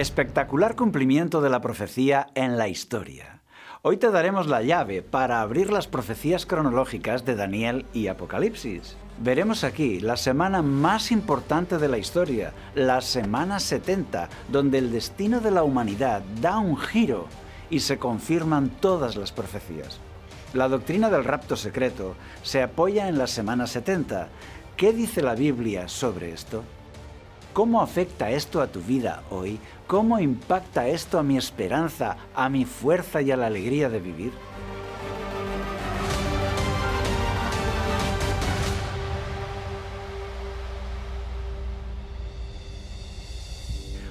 Espectacular cumplimiento de la profecía en la historia. Hoy te daremos la llave para abrir las profecías cronológicas de Daniel y Apocalipsis. Veremos aquí la semana más importante de la historia, la semana 70, donde el destino de la humanidad da un giro y se confirman todas las profecías. La doctrina del rapto secreto se apoya en la semana 70. ¿Qué dice la Biblia sobre esto? ¿Cómo afecta esto a tu vida hoy? ¿Cómo impacta esto a mi esperanza, a mi fuerza y a la alegría de vivir?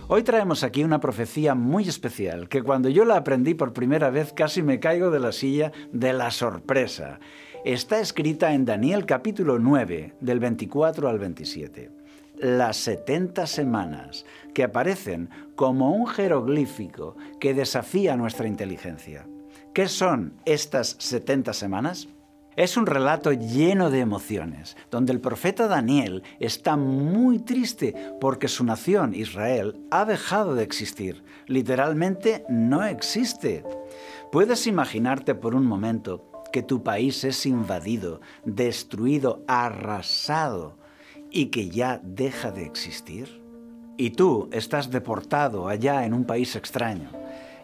Hoy traemos aquí una profecía muy especial, que cuando yo la aprendí por primera vez casi me caigo de la silla de la sorpresa. Está escrita en Daniel capítulo 9, del 24 al 27 las 70 semanas, que aparecen como un jeroglífico que desafía nuestra inteligencia. ¿Qué son estas 70 semanas? Es un relato lleno de emociones, donde el profeta Daniel está muy triste porque su nación, Israel, ha dejado de existir. Literalmente no existe. Puedes imaginarte por un momento que tu país es invadido, destruido, arrasado y que ya deja de existir? Y tú estás deportado allá en un país extraño.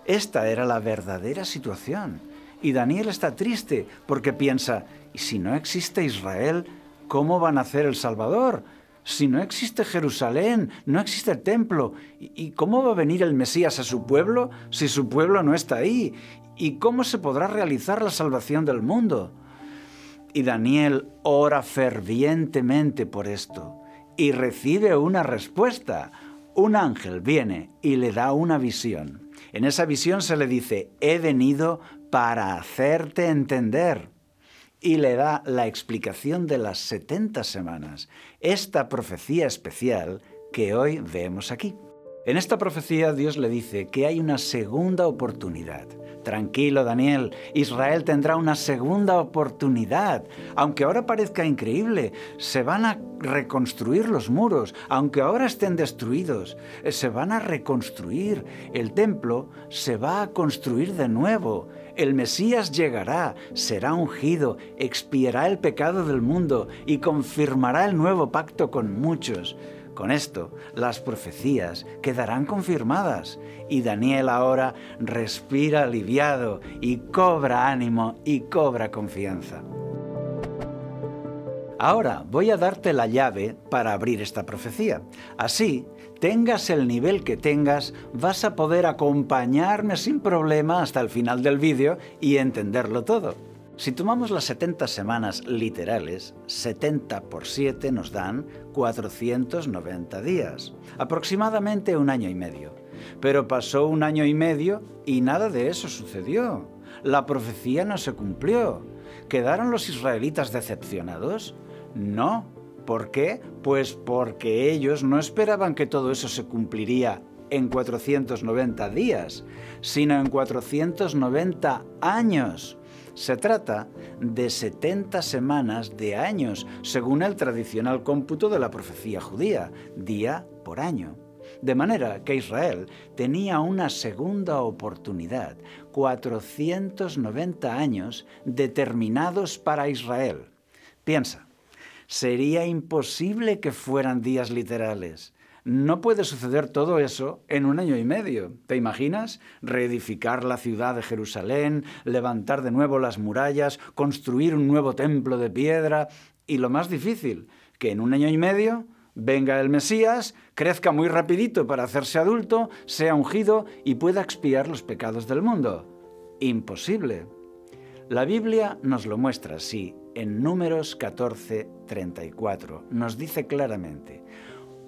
Esta era la verdadera situación. Y Daniel está triste porque piensa, ¿y si no existe Israel, cómo va a nacer el Salvador? Si no existe Jerusalén, no existe el templo, ¿y cómo va a venir el Mesías a su pueblo si su pueblo no está ahí? ¿Y cómo se podrá realizar la salvación del mundo? Y Daniel ora fervientemente por esto y recibe una respuesta. Un ángel viene y le da una visión. En esa visión se le dice, he venido para hacerte entender. Y le da la explicación de las 70 semanas, esta profecía especial que hoy vemos aquí. En esta profecía Dios le dice que hay una segunda oportunidad. Tranquilo, Daniel, Israel tendrá una segunda oportunidad. Aunque ahora parezca increíble, se van a reconstruir los muros, aunque ahora estén destruidos, eh, se van a reconstruir. El templo se va a construir de nuevo. El Mesías llegará, será ungido, expiará el pecado del mundo y confirmará el nuevo pacto con muchos. Con esto, las profecías quedarán confirmadas y Daniel ahora respira aliviado y cobra ánimo y cobra confianza. Ahora voy a darte la llave para abrir esta profecía. Así, tengas el nivel que tengas, vas a poder acompañarme sin problema hasta el final del vídeo y entenderlo todo. Si tomamos las 70 semanas literales, 70 por 7 nos dan 490 días, aproximadamente un año y medio. Pero pasó un año y medio y nada de eso sucedió. La profecía no se cumplió. ¿Quedaron los israelitas decepcionados? No. ¿Por qué? Pues porque ellos no esperaban que todo eso se cumpliría en 490 días, sino en 490 años. Se trata de 70 semanas de años, según el tradicional cómputo de la profecía judía, día por año. De manera que Israel tenía una segunda oportunidad, 490 años determinados para Israel. Piensa, sería imposible que fueran días literales. No puede suceder todo eso en un año y medio. ¿Te imaginas? Reedificar la ciudad de Jerusalén, levantar de nuevo las murallas, construir un nuevo templo de piedra y lo más difícil, que en un año y medio venga el Mesías, crezca muy rapidito para hacerse adulto, sea ungido y pueda expiar los pecados del mundo. Imposible. La Biblia nos lo muestra así en Números 14, 34. Nos dice claramente,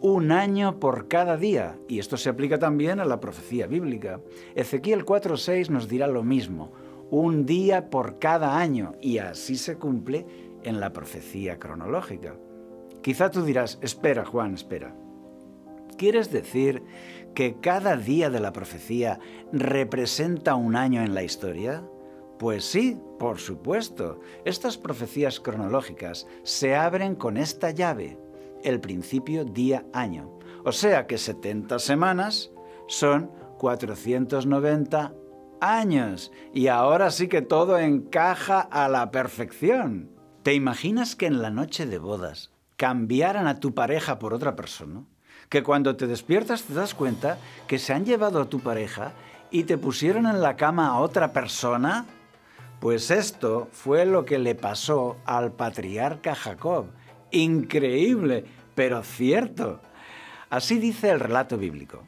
un año por cada día. Y esto se aplica también a la profecía bíblica. Ezequiel 4.6 nos dirá lo mismo, un día por cada año. Y así se cumple en la profecía cronológica. Quizá tú dirás, espera Juan, espera. ¿Quieres decir que cada día de la profecía representa un año en la historia? Pues sí, por supuesto. Estas profecías cronológicas se abren con esta llave el principio día-año. O sea que 70 semanas son 490 años. Y ahora sí que todo encaja a la perfección. ¿Te imaginas que en la noche de bodas cambiaran a tu pareja por otra persona? Que cuando te despiertas te das cuenta que se han llevado a tu pareja y te pusieron en la cama a otra persona? Pues esto fue lo que le pasó al patriarca Jacob. Increíble, pero cierto. Así dice el relato bíblico.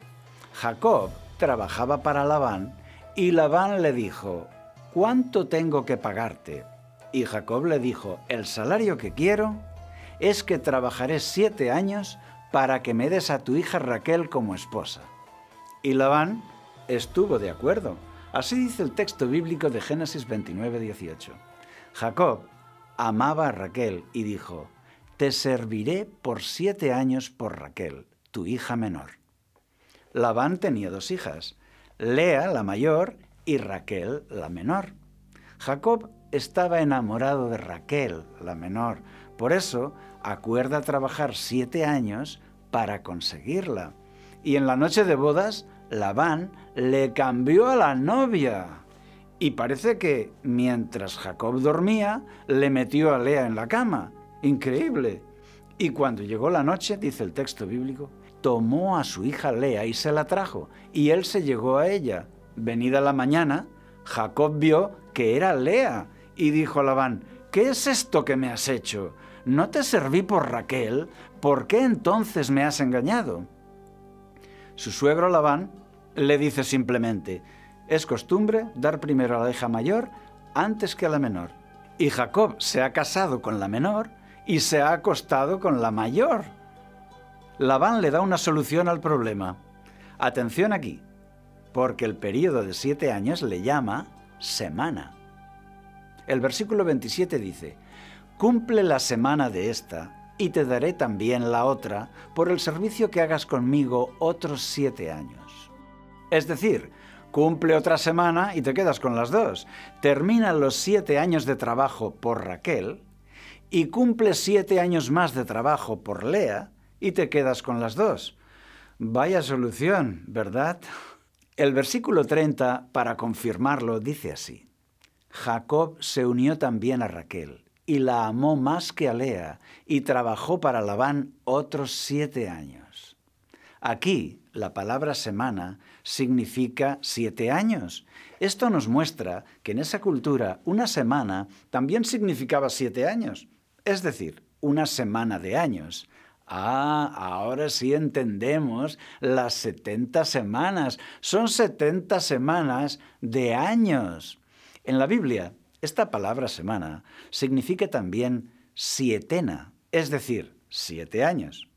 Jacob trabajaba para Labán y Labán le dijo, ¿cuánto tengo que pagarte? Y Jacob le dijo, el salario que quiero es que trabajaré siete años para que me des a tu hija Raquel como esposa. Y Labán estuvo de acuerdo. Así dice el texto bíblico de Génesis 29, 18. Jacob amaba a Raquel y dijo, Te serviré por siete años por Raquel, tu hija menor. Labán tenía dos hijas, Lea, la mayor, y Raquel, la menor. Jacob estaba enamorado de Raquel, la menor. Por eso acuerda trabajar siete años para conseguirla. Y en la noche de bodas, Labán le cambió a la novia. Y parece que mientras Jacob dormía, le metió a Lea en la cama. Increíble. Y cuando llegó la noche, dice el texto bíblico, tomó a su hija Lea y se la trajo, y él se llegó a ella. Venida la mañana, Jacob vio que era Lea, y dijo a Labán, ¿qué es esto que me has hecho? ¿No te serví por Raquel? ¿Por qué entonces me has engañado? Su suegro Labán le dice simplemente, es costumbre dar primero a la hija mayor antes que a la menor. Y Jacob se ha casado con la menor y se ha acostado con la mayor. Labán le da una solución al problema. Atención aquí, porque el periodo de siete años le llama semana. El versículo 27 dice, Cumple la semana de esta, y te daré también la otra, por el servicio que hagas conmigo otros siete años. Es decir, cumple otra semana y te quedas con las dos. Termina los siete años de trabajo por Raquel, y cumple siete años más de trabajo por Lea, y te quedas con las dos. Vaya solución, ¿verdad? El versículo 30, para confirmarlo, dice así. Jacob se unió también a Raquel y la amó más que a Lea y trabajó para Labán otros siete años. Aquí la palabra semana significa siete años. Esto nos muestra que en esa cultura una semana también significaba siete años, es decir, una semana de años. Ah, ahora sí entendemos las 70 semanas. Son 70 semanas de años. En la Biblia, esta palabra semana significa también sietena, es decir, siete años.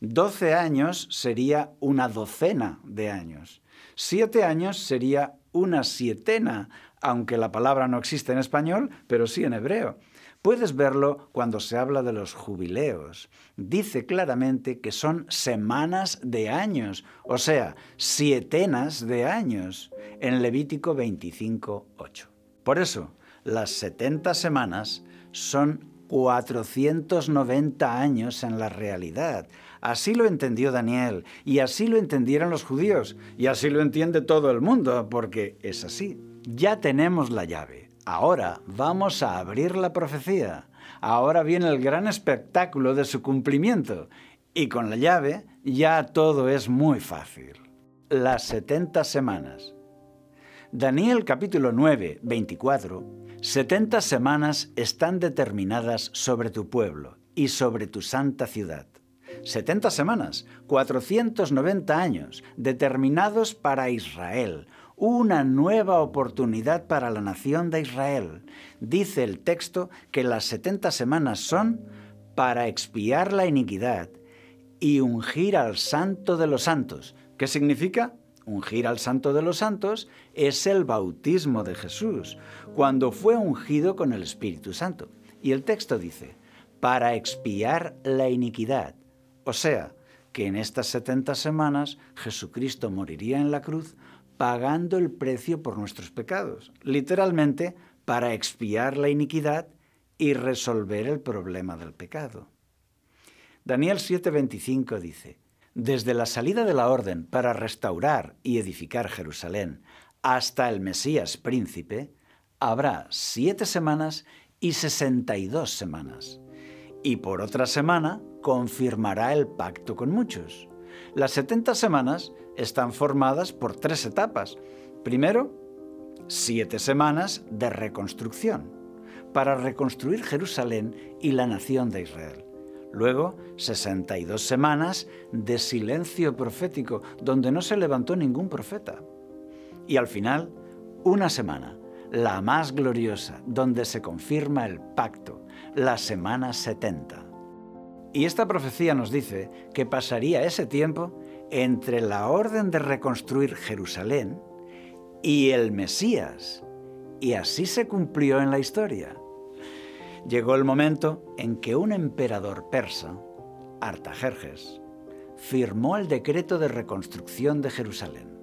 Doce años sería una docena de años. Siete años sería una sietena, aunque la palabra no existe en español, pero sí en hebreo. Puedes verlo cuando se habla de los jubileos. Dice claramente que son semanas de años, o sea, sietenas de años, en Levítico 25, 8. Por eso, las 70 semanas son 490 años en la realidad. Así lo entendió Daniel y así lo entendieron los judíos y así lo entiende todo el mundo, porque es así. Ya tenemos la llave. Ahora vamos a abrir la profecía. Ahora viene el gran espectáculo de su cumplimiento. Y con la llave ya todo es muy fácil. Las 70 semanas. Daniel capítulo 9, 24. 70 semanas están determinadas sobre tu pueblo y sobre tu santa ciudad. 70 semanas, 490 años, determinados para Israel, una nueva oportunidad para la nación de Israel. Dice el texto que las 70 semanas son para expiar la iniquidad y ungir al santo de los santos. ¿Qué significa? Ungir al santo de los santos es el bautismo de Jesús, cuando fue ungido con el Espíritu Santo. Y el texto dice, para expiar la iniquidad. O sea, que en estas 70 semanas Jesucristo moriría en la cruz pagando el precio por nuestros pecados, literalmente para expiar la iniquidad y resolver el problema del pecado. Daniel 7:25 dice, Desde la salida de la orden para restaurar y edificar Jerusalén hasta el Mesías príncipe, habrá siete semanas y sesenta y dos semanas. Y por otra semana confirmará el pacto con muchos. Las setenta semanas están formadas por tres etapas. Primero, siete semanas de reconstrucción, para reconstruir Jerusalén y la nación de Israel. Luego, 62 semanas de silencio profético, donde no se levantó ningún profeta. Y al final, una semana, la más gloriosa, donde se confirma el pacto, la semana 70. Y esta profecía nos dice que pasaría ese tiempo entre la orden de reconstruir Jerusalén y el Mesías. Y así se cumplió en la historia. Llegó el momento en que un emperador persa, Artajerjes, firmó el decreto de reconstrucción de Jerusalén.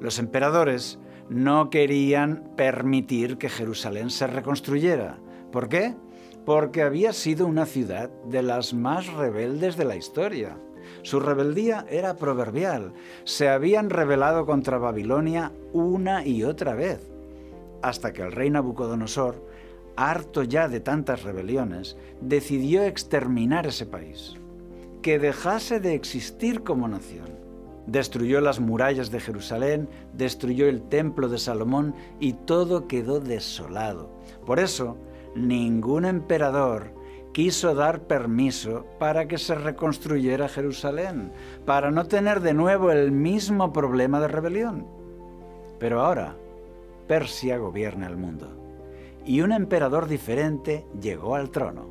Los emperadores no querían permitir que Jerusalén se reconstruyera. ¿Por qué? Porque había sido una ciudad de las más rebeldes de la historia. Su rebeldía era proverbial. Se habían rebelado contra Babilonia una y otra vez, hasta que el rey Nabucodonosor harto ya de tantas rebeliones, decidió exterminar ese país, que dejase de existir como nación. Destruyó las murallas de Jerusalén, destruyó el templo de Salomón y todo quedó desolado. Por eso, ningún emperador quiso dar permiso para que se reconstruyera Jerusalén, para no tener de nuevo el mismo problema de rebelión. Pero ahora, Persia gobierna el mundo y un emperador diferente llegó al trono,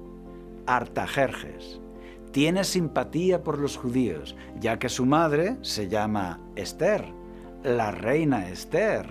Artajerjes. Tiene simpatía por los judíos, ya que su madre se llama Esther, la reina Esther.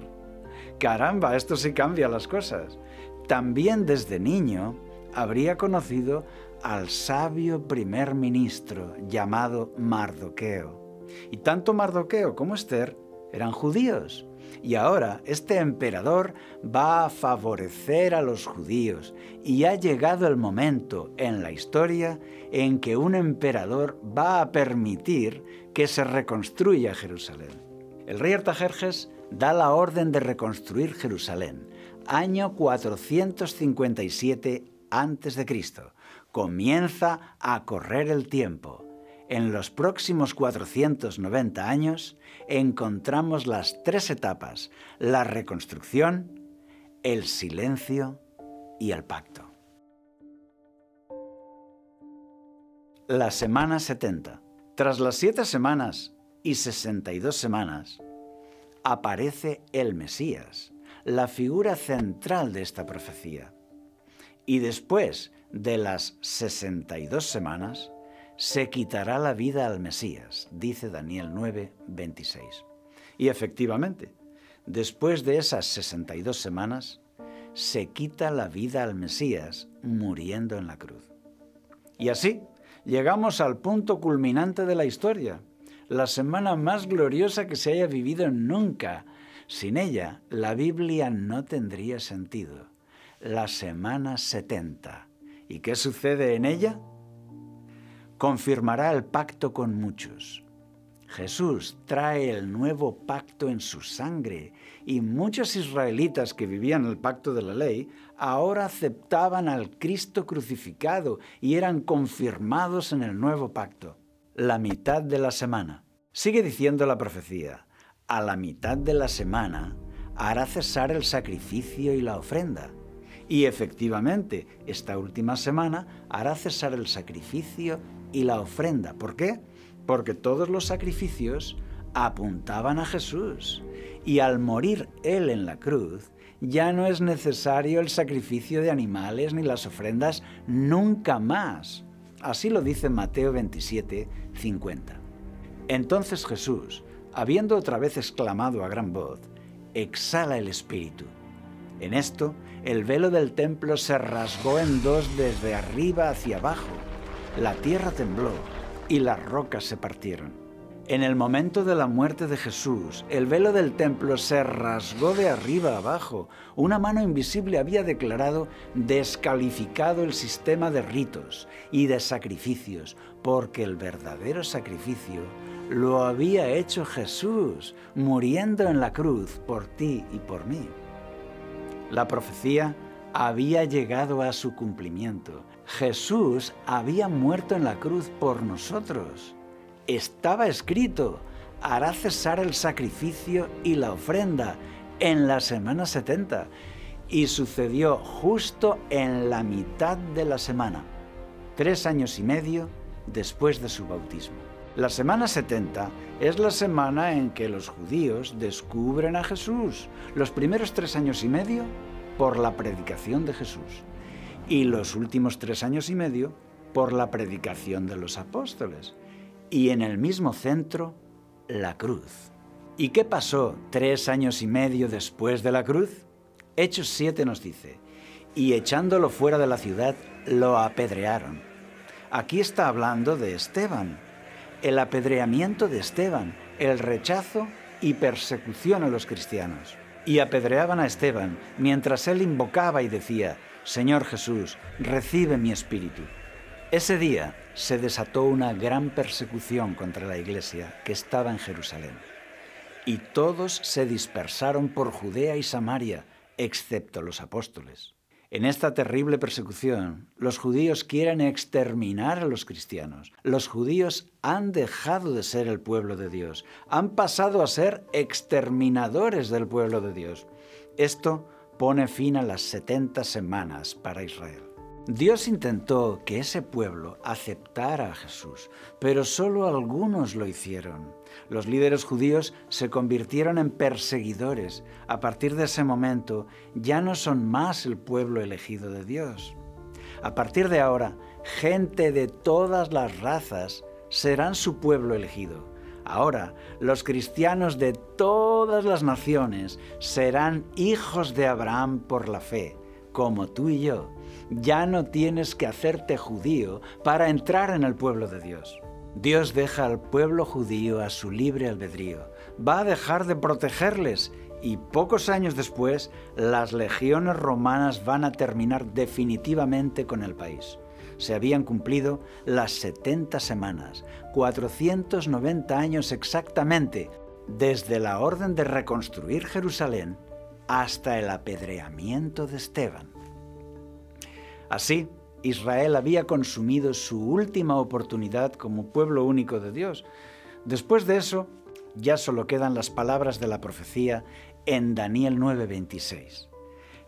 Caramba, esto sí cambia las cosas. También desde niño habría conocido al sabio primer ministro llamado Mardoqueo. Y tanto Mardoqueo como Esther eran judíos. Y ahora este emperador va a favorecer a los judíos y ha llegado el momento en la historia en que un emperador va a permitir que se reconstruya Jerusalén. El rey Artajerjes da la orden de reconstruir Jerusalén, año 457 a.C. Comienza a correr el tiempo en los próximos 490 años encontramos las tres etapas, la reconstrucción, el silencio y el pacto. La semana 70. Tras las siete semanas y 62 semanas, aparece el Mesías, la figura central de esta profecía. Y después de las 62 semanas, se quitará la vida al Mesías, dice Daniel 9, 26. Y efectivamente, después de esas 62 semanas, se quita la vida al Mesías muriendo en la cruz. Y así llegamos al punto culminante de la historia, la semana más gloriosa que se haya vivido nunca. Sin ella, la Biblia no tendría sentido. La semana 70. ¿Y qué sucede en ella? confirmará el pacto con muchos. Jesús trae el nuevo pacto en su sangre y muchos israelitas que vivían el pacto de la ley ahora aceptaban al Cristo crucificado y eran confirmados en el nuevo pacto. La mitad de la semana. Sigue diciendo la profecía, a la mitad de la semana hará cesar el sacrificio y la ofrenda. Y efectivamente, esta última semana hará cesar el sacrificio y la ofrenda. ¿Por qué? Porque todos los sacrificios apuntaban a Jesús. Y al morir Él en la cruz, ya no es necesario el sacrificio de animales ni las ofrendas nunca más. Así lo dice Mateo 27, 50. Entonces Jesús, habiendo otra vez exclamado a gran voz, exhala el Espíritu. En esto, el velo del templo se rasgó en dos desde arriba hacia abajo la tierra tembló y las rocas se partieron. En el momento de la muerte de Jesús, el velo del templo se rasgó de arriba abajo. Una mano invisible había declarado descalificado el sistema de ritos y de sacrificios, porque el verdadero sacrificio lo había hecho Jesús, muriendo en la cruz por ti y por mí. La profecía había llegado a su cumplimiento. Jesús había muerto en la cruz por nosotros estaba escrito, hará cesar el sacrificio y la ofrenda en la semana 70 y sucedió justo en la mitad de la semana, tres años y medio después de su bautismo. La semana 70 es la semana en que los judíos descubren a Jesús, los primeros tres años y medio por la predicación de Jesús y los últimos tres años y medio por la predicación de los apóstoles y en el mismo centro la cruz. ¿Y qué pasó tres años y medio después de la cruz? Hechos 7 nos dice, y echándolo fuera de la ciudad, lo apedrearon. Aquí está hablando de Esteban, el apedreamiento de Esteban, el rechazo y persecución a los cristianos. Y apedreaban a Esteban mientras él invocaba y decía, Señor Jesús, recibe mi espíritu. Ese día se desató una gran persecución contra la iglesia que estaba en Jerusalén. Y todos se dispersaron por Judea y Samaria, excepto los apóstoles. En esta terrible persecución, los judíos quieren exterminar a los cristianos. Los judíos han dejado de ser el pueblo de Dios, han pasado a ser exterminadores del pueblo de Dios. Esto pone fin a las 70 semanas para Israel. Dios intentó que ese pueblo aceptara a Jesús, pero solo algunos lo hicieron. Los líderes judíos se convirtieron en perseguidores. A partir de ese momento ya no son más el pueblo elegido de Dios. A partir de ahora, gente de todas las razas serán su pueblo elegido. Ahora, los cristianos de todas las naciones serán hijos de Abraham por la fe, como tú y yo ya no tienes que hacerte judío para entrar en el pueblo de Dios. Dios deja al pueblo judío a su libre albedrío. Va a dejar de protegerles y pocos años después las legiones romanas van a terminar definitivamente con el país. Se habían cumplido las 70 semanas, 490 años exactamente, desde la orden de reconstruir Jerusalén hasta el apedreamiento de Esteban. Así, Israel había consumido su última oportunidad como pueblo único de Dios. Después de eso, ya solo quedan las palabras de la profecía en Daniel 9:26.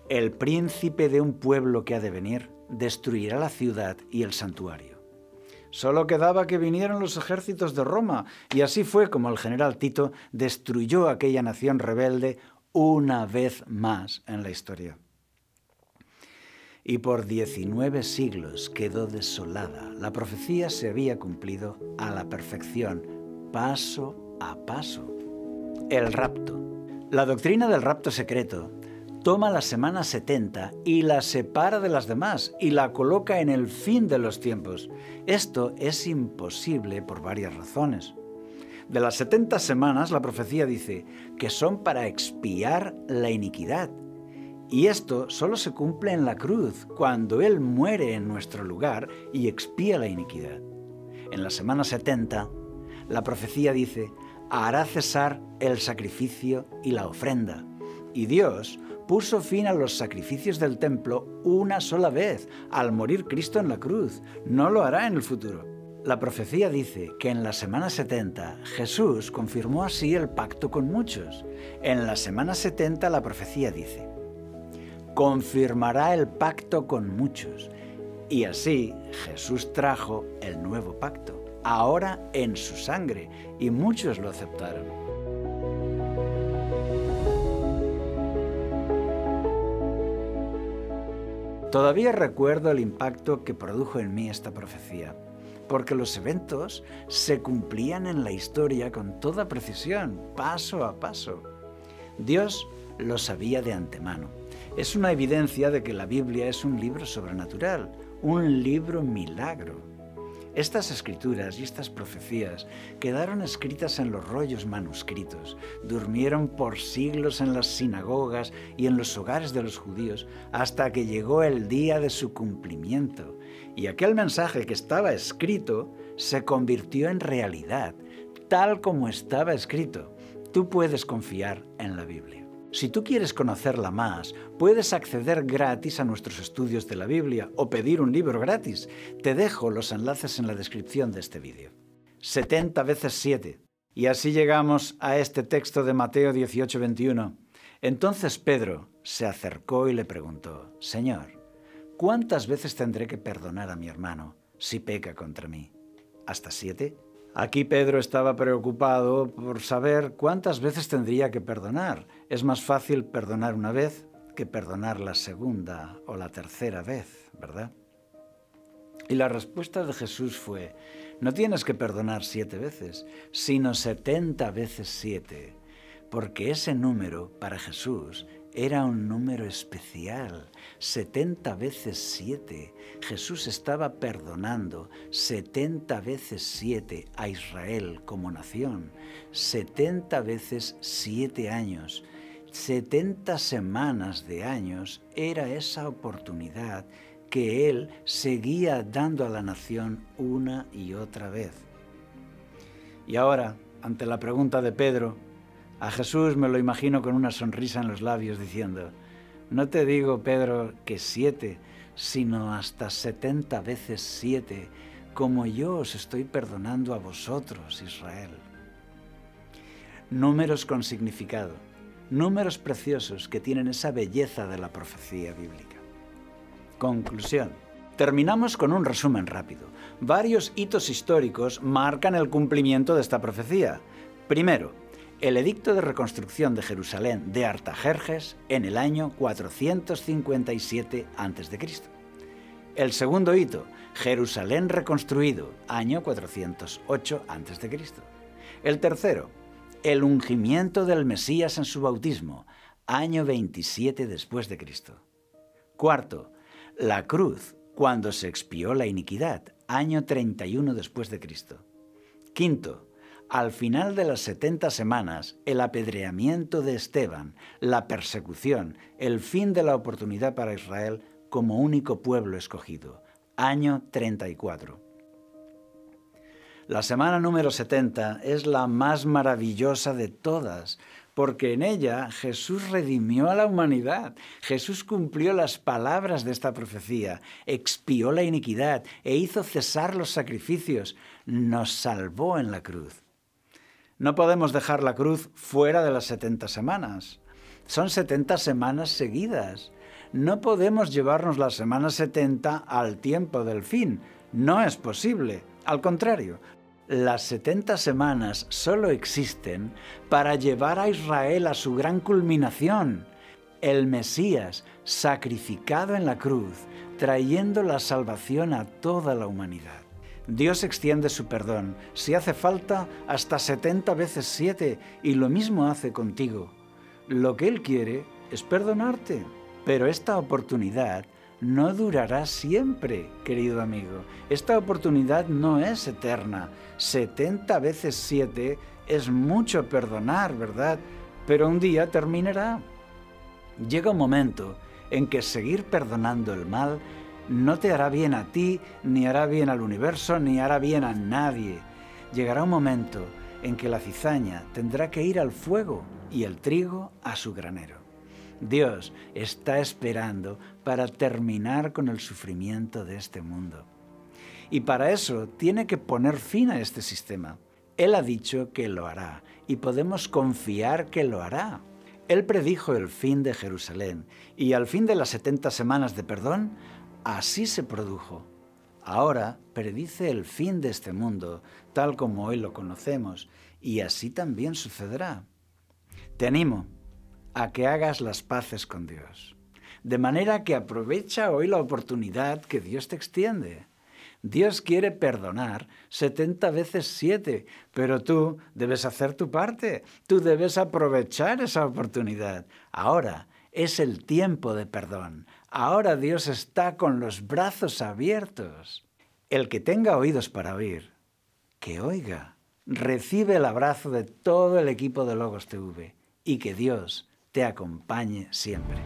El príncipe de un pueblo que ha de venir destruirá la ciudad y el santuario. Solo quedaba que vinieran los ejércitos de Roma, y así fue como el general Tito destruyó aquella nación rebelde una vez más en la historia y por 19 siglos quedó desolada. La profecía se había cumplido a la perfección, paso a paso. El rapto. La doctrina del rapto secreto toma la semana 70 y la separa de las demás y la coloca en el fin de los tiempos. Esto es imposible por varias razones. De las 70 semanas, la profecía dice que son para expiar la iniquidad y esto solo se cumple en la cruz, cuando Él muere en nuestro lugar y expía la iniquidad. En la semana 70, la profecía dice, hará cesar el sacrificio y la ofrenda. Y Dios puso fin a los sacrificios del templo una sola vez, al morir Cristo en la cruz. No lo hará en el futuro. La profecía dice que en la semana 70 Jesús confirmó así el pacto con muchos. En la semana 70 la profecía dice, confirmará el pacto con muchos. Y así Jesús trajo el nuevo pacto, ahora en su sangre, y muchos lo aceptaron. Todavía recuerdo el impacto que produjo en mí esta profecía, porque los eventos se cumplían en la historia con toda precisión, paso a paso. Dios lo sabía de antemano es una evidencia de que la Biblia es un libro sobrenatural, un libro milagro. Estas escrituras y estas profecías quedaron escritas en los rollos manuscritos, durmieron por siglos en las sinagogas y en los hogares de los judíos hasta que llegó el día de su cumplimiento. Y aquel mensaje que estaba escrito se convirtió en realidad, tal como estaba escrito. Tú puedes confiar en la Biblia. Si tú quieres conocerla más, puedes acceder gratis a nuestros estudios de la Biblia o pedir un libro gratis. Te dejo los enlaces en la descripción de este vídeo. 70 veces 7. Y así llegamos a este texto de Mateo 18:21. Entonces Pedro se acercó y le preguntó, Señor, ¿cuántas veces tendré que perdonar a mi hermano si peca contra mí? ¿Hasta siete? Aquí Pedro estaba preocupado por saber cuántas veces tendría que perdonar. Es más fácil perdonar una vez que perdonar la segunda o la tercera vez, ¿verdad? Y la respuesta de Jesús fue, no tienes que perdonar siete veces, sino setenta veces siete, porque ese número para Jesús era un número especial, 70 veces 7. Jesús estaba perdonando 70 veces 7 a Israel como nación, 70 veces 7 años. 70 semanas de años era esa oportunidad que Él seguía dando a la nación una y otra vez. Y ahora, ante la pregunta de Pedro, a Jesús me lo imagino con una sonrisa en los labios diciendo, no te digo, Pedro, que siete, sino hasta setenta veces siete, como yo os estoy perdonando a vosotros, Israel. Números con significado, números preciosos que tienen esa belleza de la profecía bíblica. Conclusión. Terminamos con un resumen rápido. Varios hitos históricos marcan el cumplimiento de esta profecía. Primero, el edicto de reconstrucción de Jerusalén de Artajerjes en el año 457 a.C. El segundo hito, Jerusalén reconstruido, año 408 a.C. El tercero, el ungimiento del Mesías en su bautismo, año 27 después de Cristo. Cuarto, la cruz, cuando se expió la iniquidad, año 31 después de Cristo. Quinto, al final de las 70 semanas, el apedreamiento de Esteban, la persecución, el fin de la oportunidad para Israel como único pueblo escogido. Año 34. La semana número 70 es la más maravillosa de todas, porque en ella Jesús redimió a la humanidad, Jesús cumplió las palabras de esta profecía, expió la iniquidad e hizo cesar los sacrificios, nos salvó en la cruz. No podemos dejar la cruz fuera de las 70 semanas. Son 70 semanas seguidas. No podemos llevarnos las semanas 70 al tiempo del fin. No es posible. Al contrario, las 70 semanas solo existen para llevar a Israel a su gran culminación. El Mesías sacrificado en la cruz, trayendo la salvación a toda la humanidad. Dios extiende su perdón, si hace falta, hasta 70 veces 7, y lo mismo hace contigo. Lo que Él quiere es perdonarte, pero esta oportunidad no durará siempre, querido amigo. Esta oportunidad no es eterna. 70 veces 7 es mucho perdonar, ¿verdad? Pero un día terminará. Llega un momento en que seguir perdonando el mal no te hará bien a ti, ni hará bien al universo, ni hará bien a nadie. Llegará un momento en que la cizaña tendrá que ir al fuego y el trigo a su granero. Dios está esperando para terminar con el sufrimiento de este mundo. Y para eso tiene que poner fin a este sistema. Él ha dicho que lo hará y podemos confiar que lo hará. Él predijo el fin de Jerusalén y al fin de las 70 semanas de perdón Así se produjo. Ahora predice el fin de este mundo, tal como hoy lo conocemos, y así también sucederá. Te animo a que hagas las paces con Dios, de manera que aprovecha hoy la oportunidad que Dios te extiende. Dios quiere perdonar 70 veces 7, pero tú debes hacer tu parte, tú debes aprovechar esa oportunidad. Ahora es el tiempo de perdón. Ahora Dios está con los brazos abiertos. El que tenga oídos para oír, que oiga. Recibe el abrazo de todo el equipo de Logos TV y que Dios te acompañe siempre.